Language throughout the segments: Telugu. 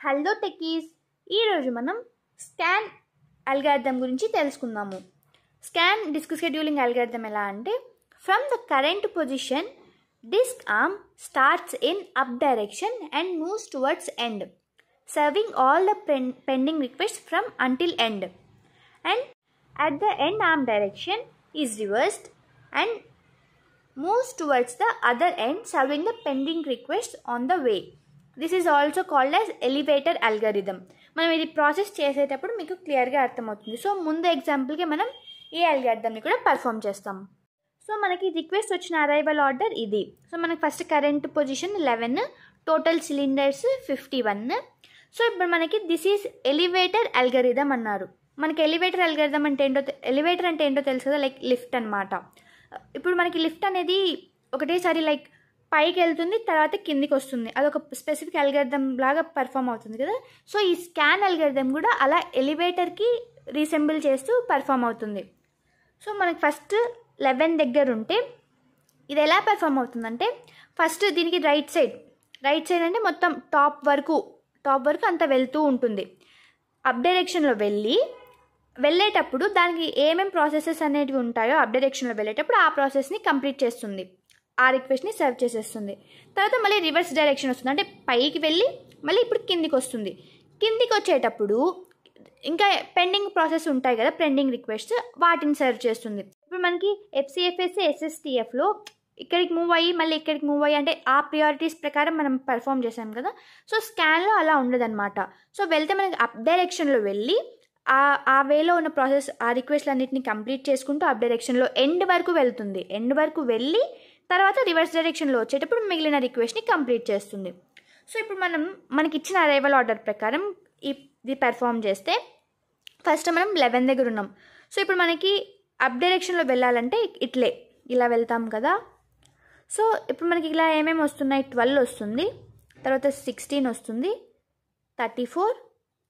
Hello techies. ఈరోజు మనం స్కాన్ అల్గార్థం గురించి తెలుసుకుందాము. స్కాన్ డిస్క్ షెడ్యూలింగ్ అల్గార్థం ఎలా అంటే from the current position disk arm starts in up direction and moves towards end serving all the pending request from until end and at the end arm direction is reversed and moves towards the other end serving the pending request on the way this is also called as elevator algorithm మనం ఇది ప్రాసెస్ చేసేటప్పుడు మీకు క్లియర్గా అర్థమవుతుంది. సో ముందు ఎగ్జాంపుల్కి మనం ఈ అల్గరిథంని కూడా పర్ఫామ్ చేస్తాం. సో మనకి రిక్వెస్ట్ వచ్చిన అరైవల్ ఆర్డర్ ఇది. సో మనకి first current position eleven total cylinders fifty one so ఇప్పుడు మనకి దిస్ ఈజ్ ఎలివేటర్ అల్గరిథం అన్నారు. మనకి ఎలివేటర్ అల్గరిథం అంటే ఏంటో ఎలివేటర్ అంటే ఏంటో తెలుసు కదా లైక్ లిఫ్ట్ అనమాట ఇప్పుడు మనకి లిఫ్ట్ అనేది ఒకటేసారి లైక్ పైకి వెళ్తుంది తర్వాత కిందికి వస్తుంది అదొక స్పెసిఫిక్ అల్గరిథం లాగా పర్ఫామ్ అవుతుంది కదా. సో ఈ స్కాన్ అల్గరిథం కూడా అలా ఎలివేటర్కి రీసెంబుల్ చేస్తూ పర్ఫామ్ అవుతుంది. సో మనకి ఫస్ట్ లెవెన్ దగ్గర ఉంటే ఇది ఎలా పర్ఫామ్ అవుతుందంటే ఫస్ట్ దీనికి రైట్ సైడ్ రైట్ సైడ్ అంటే మొత్తం టాప్ వరకు టాప్ వరకు అంత వెళ్తూ ఉంటుంది. అప్ డైరెక్షన్లో వెళ్ళి వెళ్ళేటప్పుడు దానికి ఏమేం ప్రాసెసెస్ అనేటివి ఉంటాయో అప్ డైరెక్షన్లో వెళ్ళేటప్పుడు ఆ ప్రాసెస్ని కంప్లీట్ చేస్తుంది. ఆ రిక్వెస్ట్ని సర్వ్ చేసేస్తుంది. తర్వాత మళ్ళీ రివర్స్ డైరెక్షన్ వస్తుంది. అంటే పైకి వెళ్ళి మళ్ళీ ఇప్పుడు కిందికి వస్తుంది. కిందికి వచ్చేటప్పుడు ఇంకా పెండింగ్ ప్రాసెస్ ఉంటాయి కదా పెండింగ్ రిక్వెస్ట్ వాటిని సర్వ్ చేస్తుంది. ఇప్పుడు మనకి ఎఫ్సిఎఫ్ఎస్ ఎస్ఎస్టిఎఫ్లో ఇక్కడికి మూవ్ అయ్యి మళ్ళీ ఇక్కడికి మూవ్ అయ్యి అంటే ఆ ప్రియారిటీస్ ప్రకారం మనం పర్ఫామ్ చేసాం కదా. సో స్కాన్లో అలా ఉండదన్నమాట. సో వెళ్తే మనకి అప్ డైరెక్షన్లో వెళ్ళి ఆ ఆ వేలో ఉన్న ప్రాసెస్ ఆ రిక్వెస్ట్లు అన్నింటిని కంప్లీట్ చేసుకుంటూ అప్ డైరెక్షన్లో ఎండ్ వరకు వెళ్తుంది. ఎండ్ వరకు వెళ్ళి తర్వాత రివర్స్ డైరెక్షన్లో వచ్చేటప్పుడు మిగిలిన రిక్వెస్ట్ని కంప్లీట్ చేస్తుంది. సో ఇప్పుడు మనం మనకి ఇచ్చిన అరైవల్ ఆర్డర్ ప్రకారం ఇది పెర్ఫామ్ చేస్తే ఫస్ట్ మనం లెవెన్ దగ్గర ఉన్నాం. సో ఇప్పుడు మనకి అప్ డైరెక్షన్లో వెళ్ళాలంటే ఇట్లే ఇలా వెళ్తాం కదా. సో ఇప్పుడు మనకి ఇలా ఏమేమి వస్తున్నాయి? ట్వెల్వ్ వస్తుంది తర్వాత సిక్స్టీన్ వస్తుంది thirty four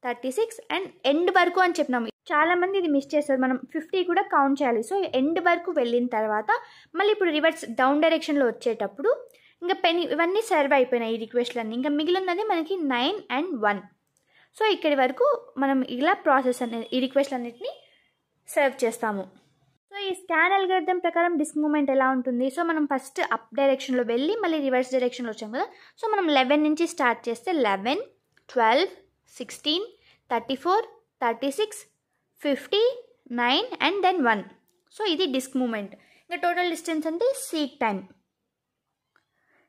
thirty six and end వరకు అని చెప్పినాము చాలామంది ఇది మిస్ చేస్తారు. మనం ఫిఫ్టీ కూడా కౌంట్ చేయాలి. సో ఎండ్ వరకు వెళ్ళిన తర్వాత మళ్ళీ ఇప్పుడు రివర్స్ డౌన్ డైరెక్షన్లో వచ్చేటప్పుడు ఇంకా పెన్ ఇవన్నీ సర్వ్ అయిపోయినాయి ఈ రిక్వెస్ట్లన్నీ ఇంకా మిగిలినది మనకి నైన్ అండ్ వన్ సో ఇక్కడి వరకు మనం ఇలా ప్రాసెస్ అనేది ఈ రిక్వెస్ట్లన్నింటినీ సర్వ్ చేస్తాము. సో ఈ స్కాన్ అల్గర్థం ప్రకారం డిస్క్ మూమెంట్ ఎలా ఉంటుంది? సో మనం ఫస్ట్ అప్ డైరెక్షన్లో వెళ్ళి మళ్ళీ రివర్స్ డైరెక్షన్లో వచ్చాం కదా. సో మనం లెవెన్ నుంచి స్టార్ట్ చేస్తే eleven twelve sixteen thirty four thirty six fifty nine and then one. So ఇది డిస్క్ మూమెంట్. ఇంకా టోటల్ డిస్టెన్స్ అంటే సీక్ టైం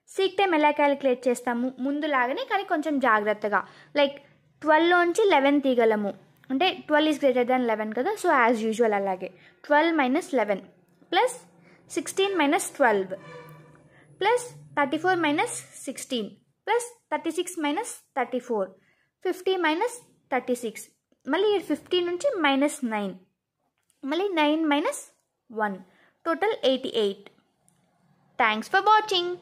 సీక్ టైం ఎలా క్యాలిక్యులేట్ చేస్తాము? ముందులాగానే కానీ కొంచెం జాగ్రత్తగా. లైక్ ట్వెల్వ్లోంచి లెవెన్ తీగలము అంటే twelve is greater than eleven కదా సో యాజ్ యూజువల్ అలాగే. Twelve minus eleven plus sixteen minus twelve plus thirty four minus sixteen plus thirty six minus thirty four. Fifty minus thirty six. మళ్ళీ ఫిఫ్టీ నుంచి మైనస్ నైన్ మళ్ళీ nine minus one total eighty eight thanks for watching